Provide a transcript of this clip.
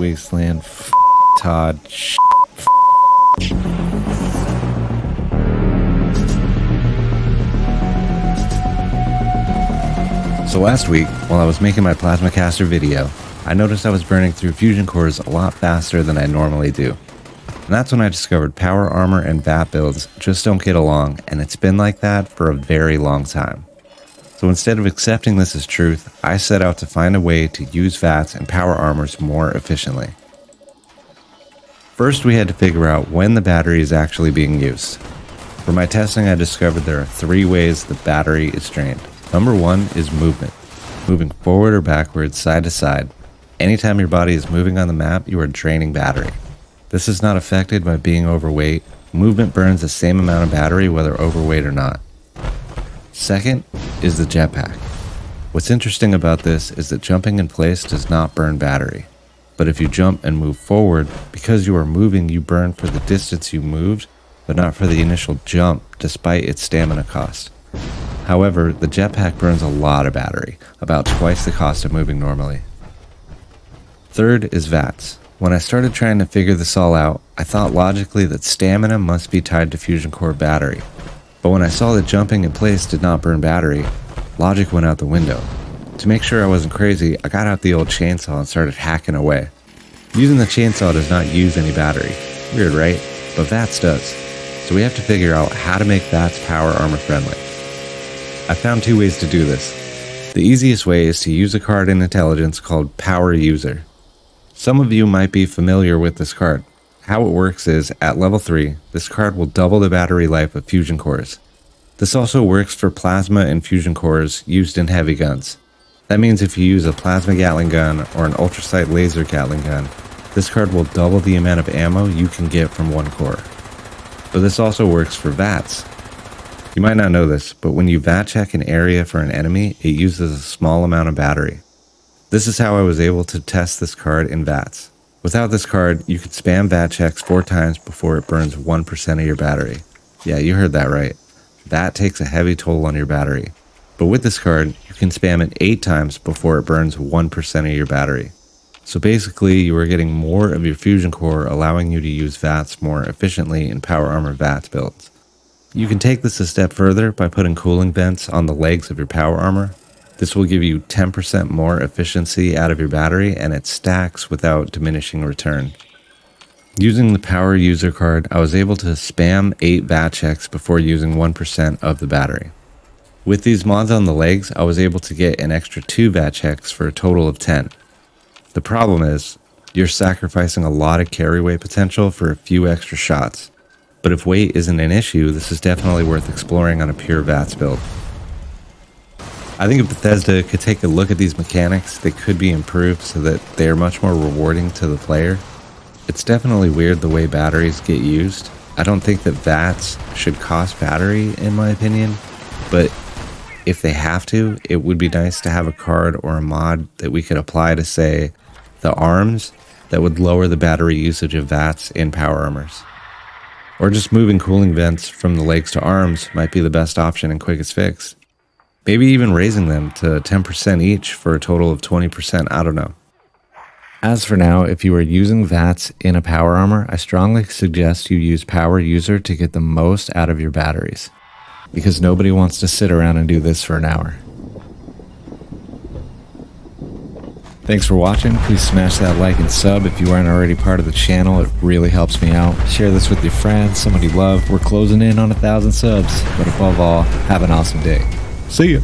wasteland, Todd, So last week, while I was making my Plasma Caster video, I noticed I was burning through fusion cores a lot faster than I normally do. And that's when I discovered power armor and VAT builds just don't get along, and it's been like that for a very long time. So instead of accepting this as truth, I set out to find a way to use VATs and power armors more efficiently. First, we had to figure out when the battery is actually being used. For my testing, I discovered there are three ways the battery is drained. Number one is movement. Moving forward or backwards, side to side. Anytime your body is moving on the map, you are draining battery. This is not affected by being overweight. Movement burns the same amount of battery whether overweight or not. Second is the jetpack. What's interesting about this is that jumping in place does not burn battery. But if you jump and move forward, because you are moving, you burn for the distance you moved, but not for the initial jump, despite its stamina cost. However, the jetpack burns a lot of battery, about twice the cost of moving normally. Third is VATS. When I started trying to figure this all out, I thought logically that stamina must be tied to fusion core battery. But when I saw that jumping in place did not burn battery, logic went out the window. To make sure I wasn't crazy, I got out the old chainsaw and started hacking away. Using the chainsaw does not use any battery. Weird, right? But VATS does. So we have to figure out how to make VATS power armor friendly. I found two ways to do this. The easiest way is to use a card in Intelligence called Power User. Some of you might be familiar with this card. How it works is, at level 3, this card will double the battery life of fusion cores. This also works for plasma and fusion cores used in heavy guns. That means if you use a plasma Gatling gun or an Ultracite laser Gatling gun, this card will double the amount of ammo you can get from one core. But this also works for VATS, you might not know this, but when you VAT check an area for an enemy, it uses a small amount of battery. This is how I was able to test this card in VATs. Without this card, you could spam VAT checks four times before it burns 1% of your battery. Yeah, you heard that right. That takes a heavy toll on your battery. But with this card, you can spam it 8 times before it burns 1% of your battery. So basically, you are getting more of your fusion core, allowing you to use VATs more efficiently in Power Armor VATs builds. You can take this a step further by putting cooling vents on the legs of your power armor. This will give you 10% more efficiency out of your battery and it stacks without diminishing return. Using the power user card, I was able to spam 8 VAT checks before using 1% of the battery. With these mods on the legs, I was able to get an extra 2 VAT checks for a total of 10. The problem is, you're sacrificing a lot of carry weight potential for a few extra shots. But if weight isn't an issue, this is definitely worth exploring on a pure VATS build. I think if Bethesda could take a look at these mechanics, they could be improved so that they are much more rewarding to the player. It's definitely weird the way batteries get used. I don't think that VATS should cost battery, in my opinion, but if they have to, it would be nice to have a card or a mod that we could apply to, say, the arms that would lower the battery usage of VATS in power armors. Or just moving cooling vents from the legs to arms might be the best option and quickest fix. Maybe even raising them to 10% each for a total of 20%, I don't know. As for now, if you are using VATs in a power armor, I strongly suggest you use power user to get the most out of your batteries. Because nobody wants to sit around and do this for an hour. Thanks for watching. Please smash that like and sub if you aren't already part of the channel. It really helps me out. Share this with your friends, somebody you love. We're closing in on a thousand subs. But above all, have an awesome day. See ya.